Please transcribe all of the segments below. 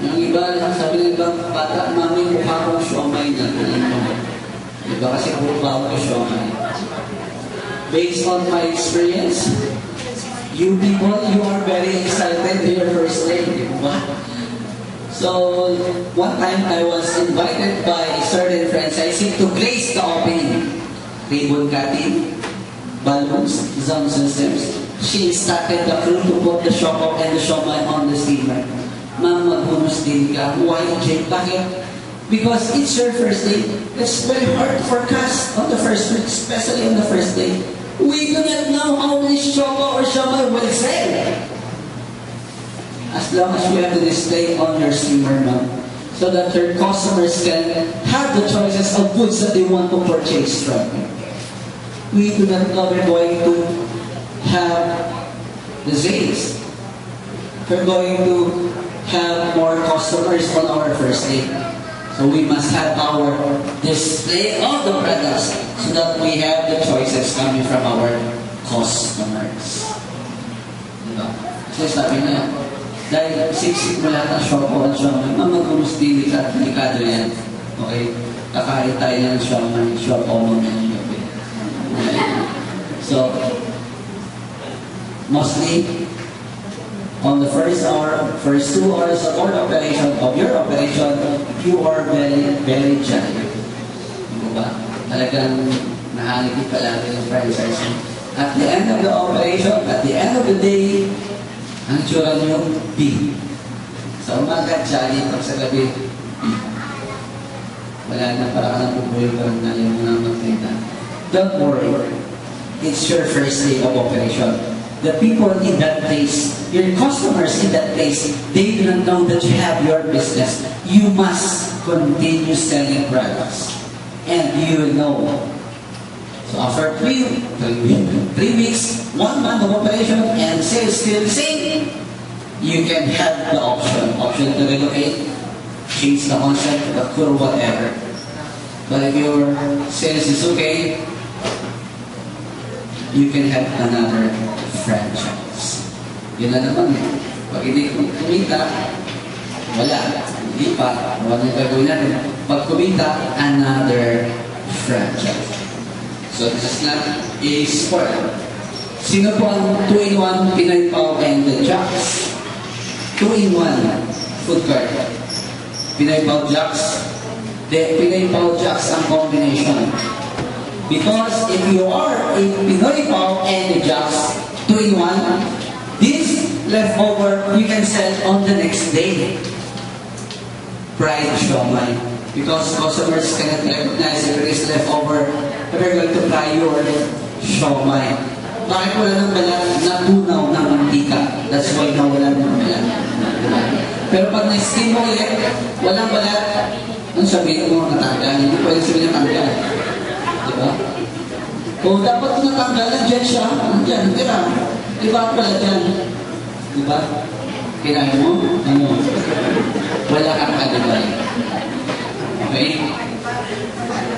Yung iba, sabi ng ibang bata, mami, mukha kong siomay na. Iba kasi mukha ko siomay. Based on my experience, you people, you are very excited to your first day. So, one time I was invited by certain friends, I think, to grace the opening. Ribbon cutting, balloons, sound systems. She started the crew to put the shop and the shopman on the steamer. Ma'am, magbunus din ka. Why, Jake? Bakit? Because it's your first day. It's very hard to forecast on the first week, especially on the first day. We do not know how many shopper or shopper will sell. As long as you have the display on your steamer, ma'am, so that your customers can have the choices of goods that they want to purchase from you. We do not know we're going to have disease. We're going to have more customers on our first day. So we must have our display of the products so that we have the choices coming from our customers. Diba? Kasi sabi niya, dahil siksik mo lahat ng shop o ang shopman, mamagulos delicate, delikado yan. Okay? Kakain tayo ng shopman, shop o mga So, mostly, on the first hour, first two hours our operation, of your operation, you are very, very jolly. Diba? Talagang nahanapin palagi ng franchising. At the end of the operation, at the end of the day, ang tsura niyo, B. Sa umaga, jolly. Pag sa gabi. Wala na, para ka na pupuyo ka na yung mga magkita. Don't worry. It's your first day of operation. The people in that place, your customers in that place, they do not know that you have your business. You must continue selling products. And you will know So after three, three, three weeks, one month of operation, and sales still same, you can have the option. Option to relocate, change the concept, the or whatever. But if your sales is okay, you can have another franchise. Yun na naman eh. Pag hindi kumita, wala. Hindi pa. Wala nang gagawin natin. Pag kumita, another franchise. So this is not a spoiler. Sino po ang 2-in-1 Pinoy Pao and the Jacks? 2-in-1 food cart. Pinoy Pao Jacks. The Pinoy Pao Jacks ang combination. Because if you are a Pinoy Pao and the Jacks, 2-in-1, this leftover you can sell on the next day. Pride Shomai. Because customers cannot recognize if it is leftover we're going to fry your siomay. Bakit wala ng balat na tunaw ng mantika? That's why nawala ng balat. Pero pag na-steam mo ulit, walang balat, ang sabihin mo natanggal, hindi pwede sabihin natanggal. Diba? Kung dapat natanggal, nandiyan siya, nandiyan, tira. Diba pala dyan? Diba? Kinain mo? Ano? Wala kang kalibay. Okay?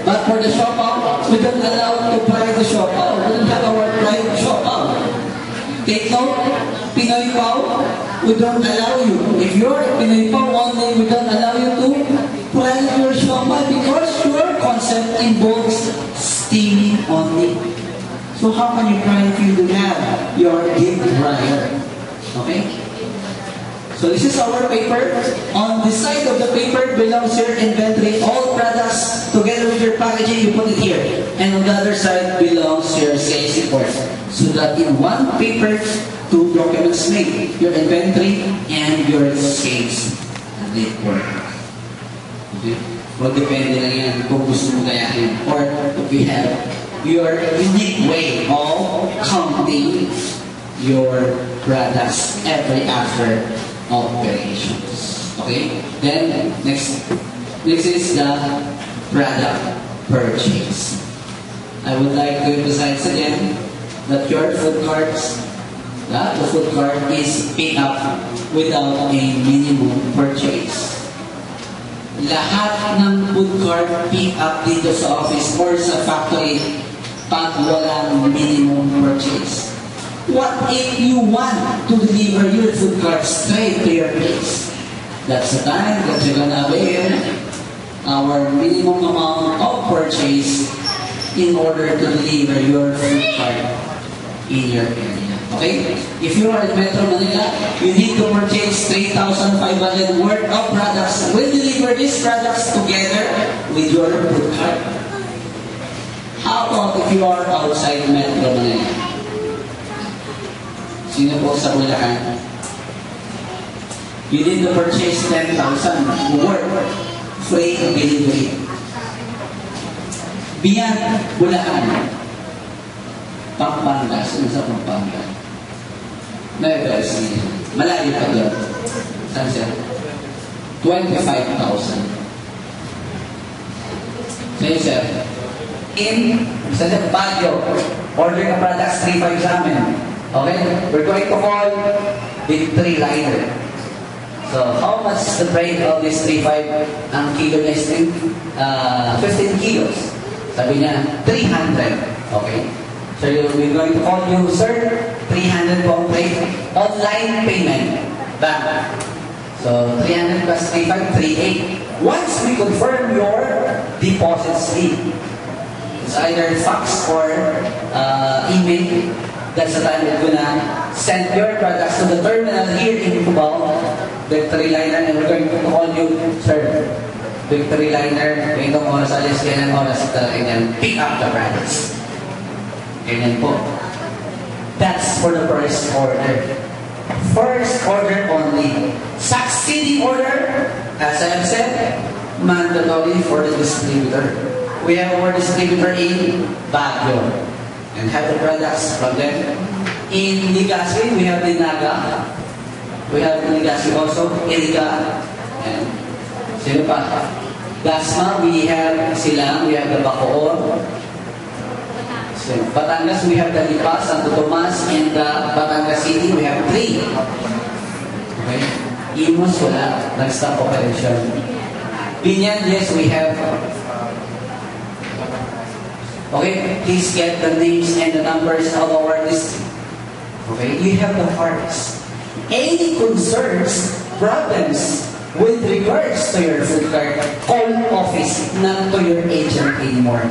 But for the shop out, we don't allow to fly the shop out. We don't have our flying shop out. Take note, Pinoy Pao, we don't allow you. If you're Pinoy Pao only, we don't allow you to fly your shop out because your concept involves steaming only. So how can you try if you do have your gift dryer? Okay? So this is our paper. On the side of the paper belongs your inventory. All products together with your packaging, you put it here. And on the other side belongs your sales report. So that in one paper, two documents made. Your inventory and your sales report. Okay? Well, depende lang yan kung gusto mo gayahin. Or if you have your unique way of counting your products every after operations. Okay? Then, next, next is the product purchase. I would like to emphasize again that your food carts, uh, the food cart is picked up without a minimum purchase. Lahat ng food cart pick up dito sa office or sa factory pag walang minimum purchase. What if you want to deliver your food cart straight to your place? That's the time that you're gonna avail our minimum amount of purchase in order to deliver your food cart in your area. Okay? If you are in Metro Manila, you need to purchase 3,500 worth of products. We'll deliver these products together with your food cart. How about if you outside Metro Manila? Sino po sa Bulacan? You need to purchase 10,000 worth free delivery. Beyond Bulacan, Pampanga, sino sa Pampanga? Nueva Ecija. Malayo pa doon. Saan siya? 25,000. Sa'yo, sir. In, sa siya, Baguio. Order ka products 3.5 sa amin. Okay? We're going to call with 3 liner. So, how much is the price of this 3.5? Ang kilo na is uh, 15 kilos. Sabi niya, 300. Okay? So, we're going to call you, sir, 300 po ang price. Online payment. Bank. So, 300 plus 3.5, 3.8. Once we confirm your deposit slip, it's either fax or uh, email, that's the time we're gonna send your products to the terminal here in Cubao, Victory Liner, and we're going to call you, sir, Victory Liner, itong oras alis, ganyan oras, ganyan, pick up the products. Po. That's for the first order. First order only. Succeeding order, as I have said, mandatory for the distributor. We have our distributor in Baguio and have the products from them. In Legazpi, we have the. We have Legazpi also, Iriga, and sino pa? Dasma, we have Silang, we have the Bacoor. So, Batangas, we have the Lipa, Santo Tomas, and the Batangas City, we have three. Okay? Imus, wala. Nag-stop operation. Binyan, yes, we have. Okay? Please get the names and the numbers of our district. Okay? You have the parts. Any concerns, problems with regards to your food card, call office, not to your agent anymore.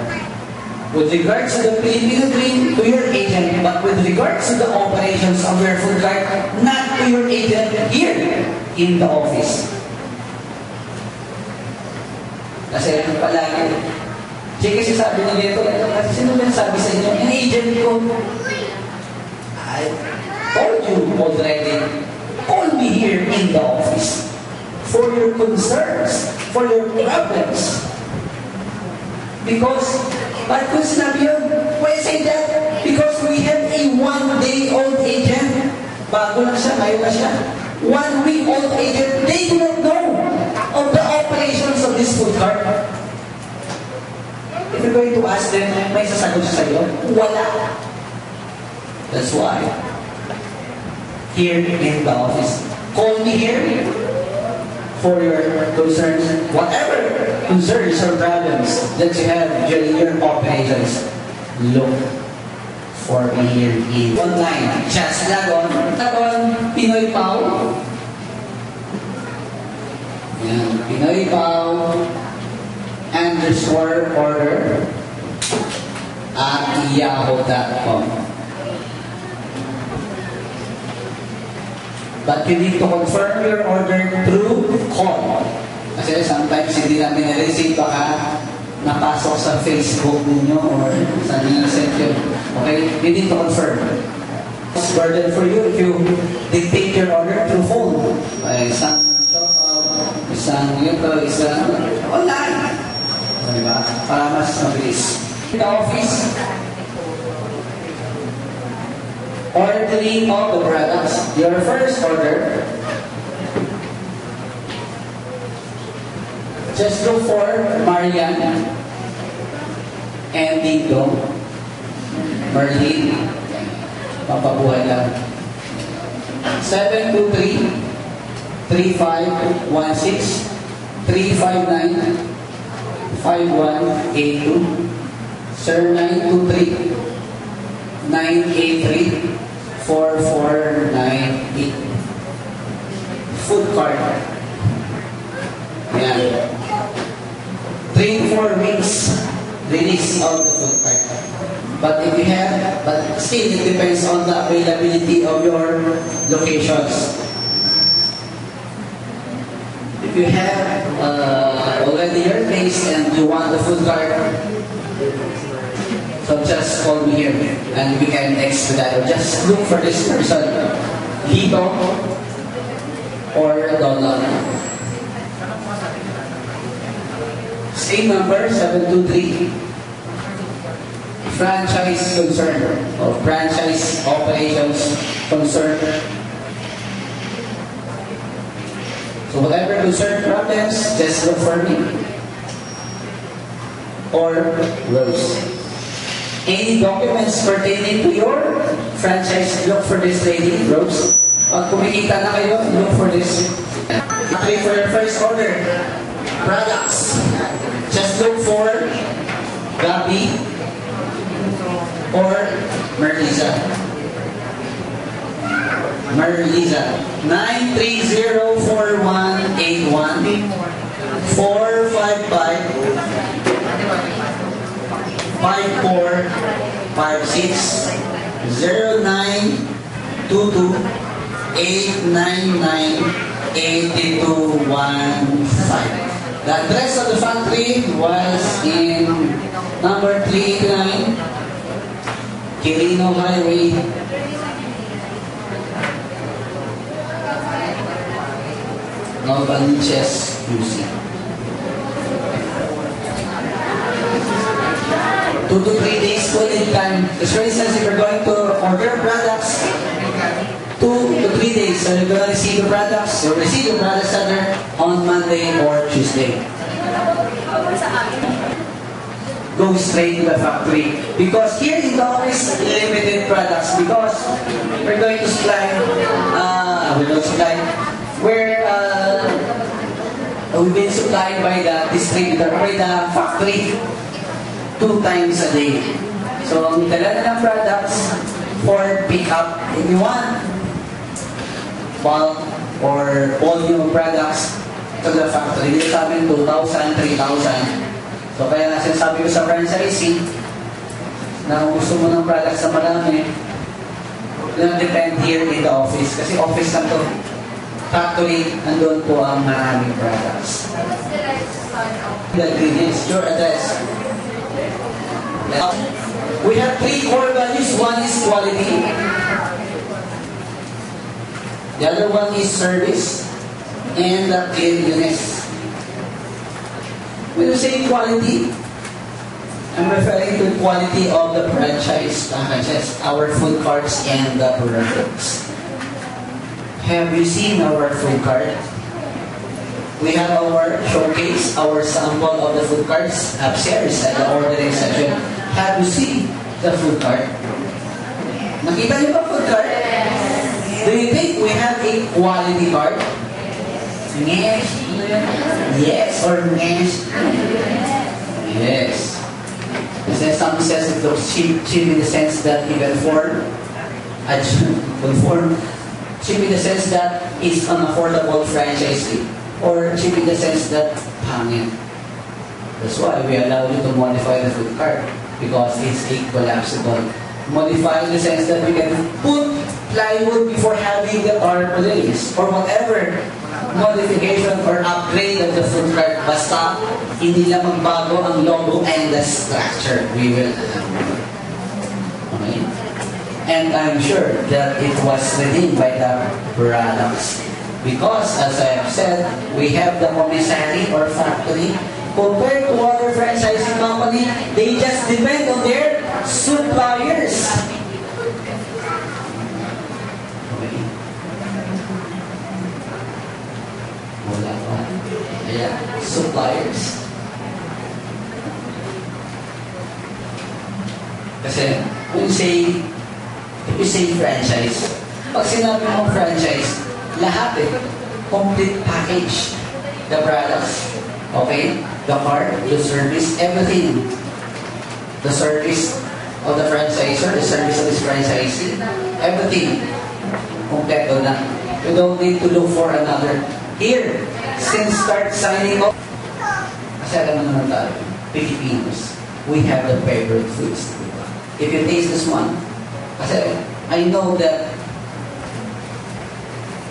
With regards to the Filipino dream, to your agent, but with regards to the operations of your food cart, not to your agent here in the office. Kasi palagi, Sige, kasi sabi ni Leto, kasi sino ba sabi sa inyo? Yung agent ko, I told you already, call me here in the office for your concerns, for your problems. Because, bakit ko sinabi yun? Why say that? Because we have a one-day-old agent. Bago lang siya, ngayon na siya. One-week-old agent, they do not know of the operations of this food cart. If you're going to ask them, may sasagot siya sa'yo? Wala. That's why, here in the office, call me here for your concerns, whatever concerns or problems that you have during your operations, look for me here in online. Just log on. Log Pinoy Pau. Yan. Pinoy Pau underscore order at yahoo.com. But you need to confirm your order through call. Kasi sometimes hindi namin na-receive baka napasok sa Facebook ninyo or sa ninyo sent yun. Okay? You need to confirm. It's burden for you if you dictate your order through phone. Ay, isang isang ito, isang online. Diba? Para mas mabilis. The office, ordering of the products. Your first order, just look for Marian and Dito. Marlene, pampabuhay lang. 5182 Sir 923 983 4498 Food cart. Ayan. Train for weeks Release all the food cart. But if you have But still it depends on the availability of your locations. If you have uh, already your place and you want the food cart, so just call me here and we can expedite or just look for this person, Lito or Donald. Same number, 723. Franchise concern or franchise operations concern. Whatever concern problems, just look for me. Or Rose. Any documents pertaining to your franchise, look for this lady, Rose. Pag kumikita na kayo, look for this. Okay, for your first order, products. Just look for Gabi or Merliza. Merliza. 9304181 455 5456 0922 899 8215 The address of the factory was in number 389 Quirino Highway Novaliches, UC. Two to three days po lead time. Because for instance, if you're going to order products, two to three days, so you're going to receive the products, you'll receive the products center on Monday or Tuesday. Go straight to the factory. Because here in office, limited products. Because we're going to supply, uh, we're going to supply, where uh, we've been supplied by the distributor, by the factory, two times a day. So, ang dala na ng products for pick-up. If you want bulk or volume products to the factory, dito sa amin 2,000, 3,000. So, kaya nga sinasabi ko sa franchisee, na gusto mo ng products na marami, don't depend here in the office. Kasi office lang to. Factory, nandun po ang maraming products. The ingredients, your address. We have three core values. One is quality. The other one is service. And the cleanliness. When you say quality, I'm referring to quality of the franchise packages, our food carts and the products. Have you seen our food cart? We have our showcase, our sample of the food carts upstairs at the ordering section. Have you seen the food cart? Nakita niyo ba food cart? Do you think we have a quality cart? Yes. Yes or yes? Yes. Kasi some says it looks cheap, cheap in the sense that you can afford, conform, cheap in the sense that it's an affordable franchise fee, or cheap in the sense that pangit. That's why we allow you to modify the food cart because it's a collapsible. Modify in the sense that we can put plywood before having the release or whatever modification or upgrade of the food cart basta hindi lang magbago ang logo and the structure. We will Okay? And I'm sure that it was redeemed by the products. Because, as I have said, we have the commissary or factory. Compared to other franchising company, they just depend on their suppliers. Wala suppliers. Kasi, kung say, you say franchise, pag sinabi mo franchise, lahat eh, complete package. The products, okay? The card, the service, everything. The service of the franchisor, the service of his franchisee, everything. Kompleto na. You don't need to look for another. Here, since start signing off, kasi alam naman tayo, Filipinos, we have the favorite foods. If you taste this one, kasi I know that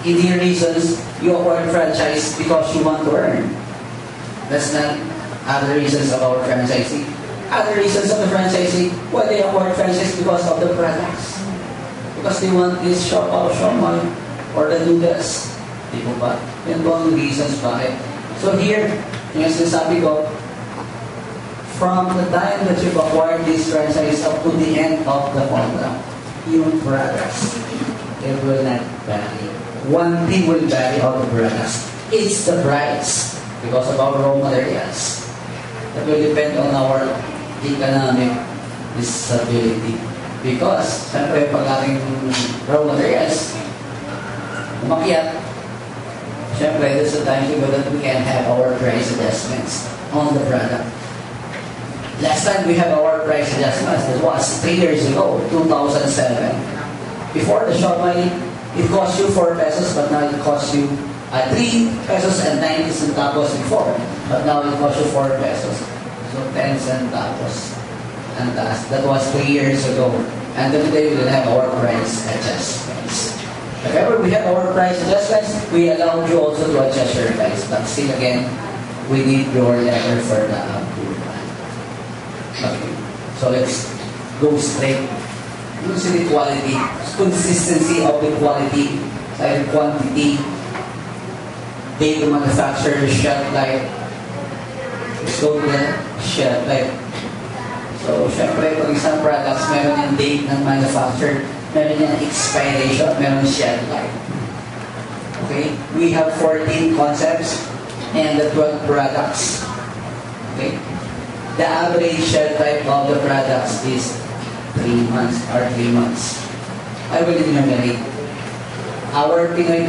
in your reasons you acquired franchise because you want to earn. That's not other reasons of our franchisee. Other reasons of the franchisee, why they acquire franchise because of the products. Because they want this shop out, shop mall, or the noodles. Di ba? Yan po ang reasons bakit. So here, yung sinasabi ko, from the time that you've acquired this franchise up to the end of the contract, yung products, it will not vary. One thing will vary out of products. It's the price because of our raw materials. That will depend on our economic disability. Because, siyempre, pag ating raw materials, umakyat, siyempre, there's a time to go that we can have our price adjustments on the product. Last time we had our price adjustments, that was three years ago, 2007. Before the shop money, it cost you 4 pesos, but now it costs you uh, 3 pesos and 90 centavos before. But now it costs you 4 pesos. So 10 centavos. And that's, that was 3 years ago. And today we will have our price adjustments. If ever we have our price adjustments, we allow you also to adjust your price. But still again, we need your letter for the. Okay. So let's go straight. Dun sa the quality, consistency of the quality, sa quantity, date to manufacture, shelf life. Let's go to the shelf life. So, syempre, pag isang products, meron yung date ng manufacture, meron yung expiration, meron shelf life. Okay? We have 14 concepts and the 12 products. Okay? The average shelf life of the products is 3 months or 3 months. I will enumerate. Our Pinoy